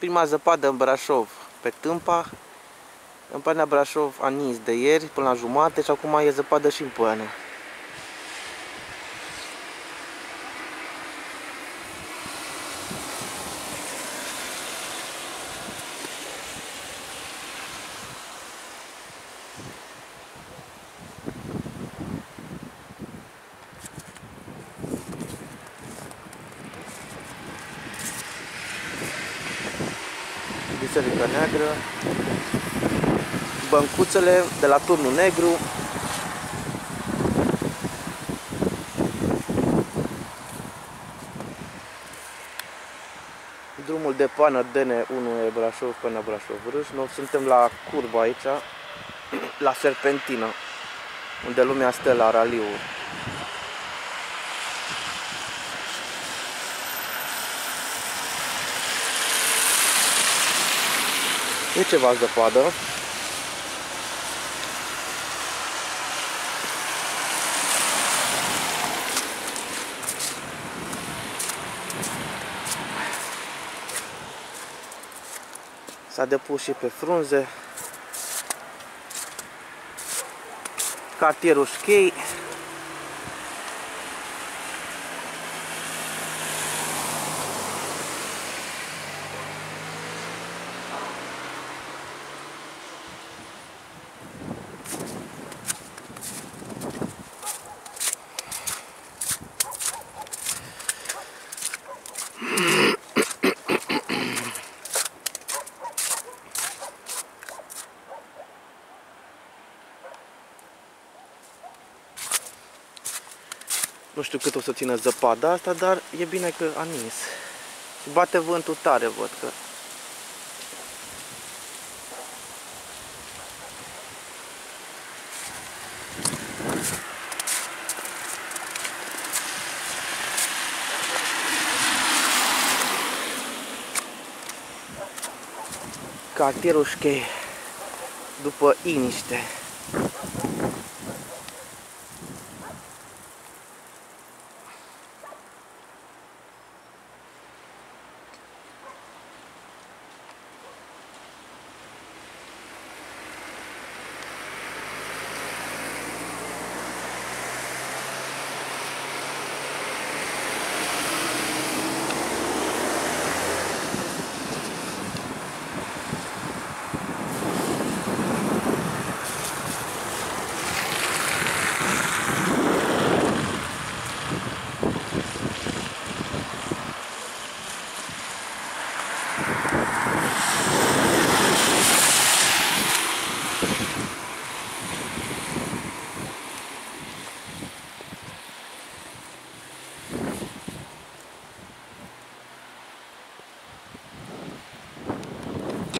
Prima zăpadă în Brașov, pe Tâmpa. În Păianea Brașov a nins de ieri până la jumate și acum e zăpadă și în Păianea. Biserica Neagră, băncuțele de la turnul negru, drumul de pană DN1 e Brașov până Brașov Râș. Noi suntem la curbă aici, la Serpentină, unde lumea stă la raliu. E ceva zăpadă. S-a depus și pe frunze. Cartierul Schei. Nu știu cât o să țină zăpada asta, dar e bine că a nins. Și bate vântul tare, văd că. Cartierul Șchei după Iniște.